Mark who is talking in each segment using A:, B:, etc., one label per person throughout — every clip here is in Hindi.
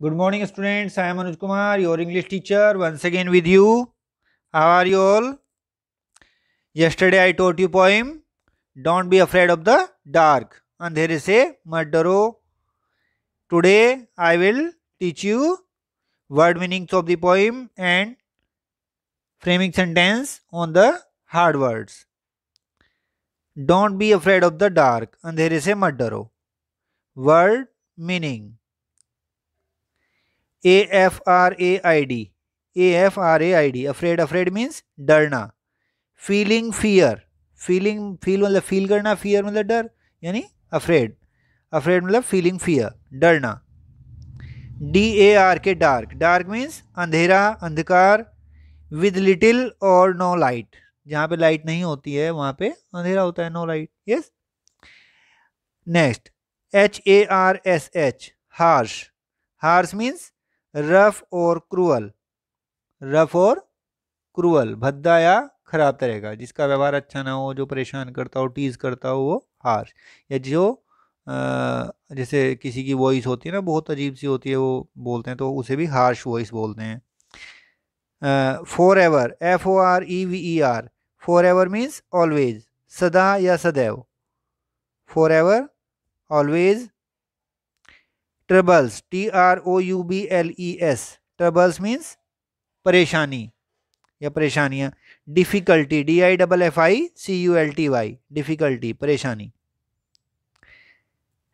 A: Good morning students I am Anuj Kumar your English teacher once again with you how are you all yesterday I taught you poem don't be afraid of the dark अंधेरे से मत डरो today I will teach you word meanings of the poem and framing sentence on the hard words don't be afraid of the dark अंधेरे से मत डरो word meaning A F R A I D A F R A I D afraid afraid means डरना. फीलिंग फियर फीलिंग फील मतलब फील करना फियर मतलब डर, यानी अफ्रेड अफ्रेड मतलब फीलिंग फियर डरना. D A R K dark dark means अंधेरा, अंधकार विद लिटिल और नो लाइट जहाँ पे लाइट नहीं होती है, वहाँ पे अंधेरा होता है no light yes next H A R S H harsh harsh means rough और क्रूअल। रफ और क्रूअल, भद्दा या खराब तरह का जिसका व्यवहार अच्छा ना हो, जो परेशान करता हो, टीज करता हो, वो हार्श। या जो जैसे किसी की वॉइस होती है ना, बहुत अजीब सी होती है, वो बोलते हैं तो उसे भी हार्श वॉइस बोलते हैं। Forever F O R E V E R forever means always, सदा या सदैव। Forever always troubles T R O U B L E S troubles means परेशानी, या परेशानियाँ। Difficulty D I double F I C U L T Y difficulty परेशानी।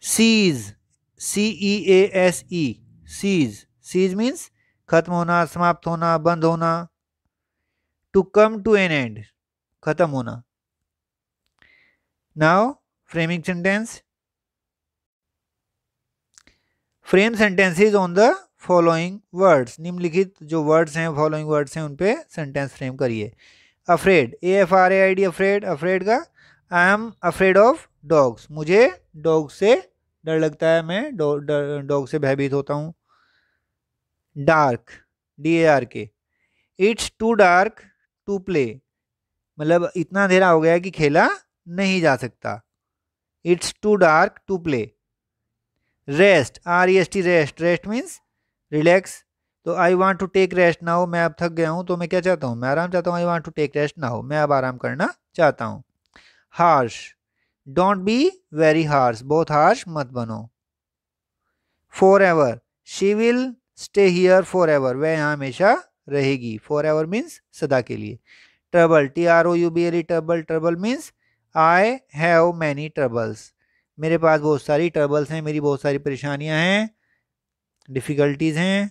A: Cease C E A S E cease cease means खत्म होना, समाप्त होना, बंद होना। To come to an end खत्म होना। Now framing sentence frame sentences on the following words निम्नलिखित जो वर्ड्स हैं फॉलोइंग वर्ड्स हैं, उन पे सेंटेंस फ्रेम करिए। Afraid A F R A I D afraid afraid का? I am afraid of dogs मुझे डॉग से डर लगता है, मैं डॉग से भयभीत होता हूँ। Dark D A R K it's too dark to play मतलब इतना अंधेरा हो गया कि खेला नहीं जा सकता। It's too dark to play rest R E S T rest rest means relax तो I want to take rest ना हो मैं अब थक गया हूँ तो मैं क्या चाहता हूँ? मैं आराम चाहता हूँ. I want to take rest ना हो मैं अब आराम करना चाहता हूँ। Harsh don't be very harsh बहुत हार्श मत बनो। Forever she will stay here forever वह यहाँ हमेशा रहेगी। फॉर एवर मीन्स सदा के लिए। Trouble T R O U B L E trouble trouble means I have many troubles मेरे पास बहुत सारी ट्रबल्स हैं, मेरी बहुत सारी परेशानियाँ हैं डिफ़िकल्टीज़ हैं।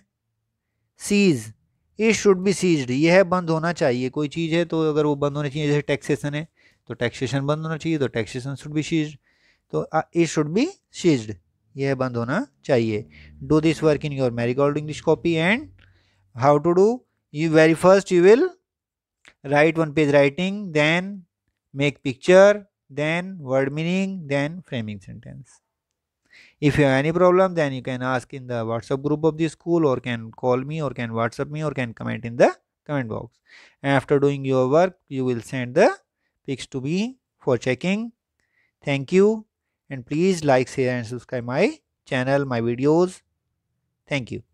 A: Cease it should be ceased यह बंद होना चाहिए। कोई चीज़ है तो अगर वो बंद होना चाहिए, जैसे टैक्सेशन है तो टैक्सेशन बंद होना चाहिए तो टैक्सेशन शुड बी सीज्ड तो इट शुड बी सीज्ड यह बंद होना चाहिए। Do this work in your marigold English copy and how to do you very first you will write one page writing then make picture then word meaning, then framing sentence. If you have any problem, then you can ask in the WhatsApp group of the school or can call me or can WhatsApp me or can comment in the comment box. After doing your work, you will send the pics to me for checking. Thank you and please like, share and subscribe my channel, my videos. Thank you.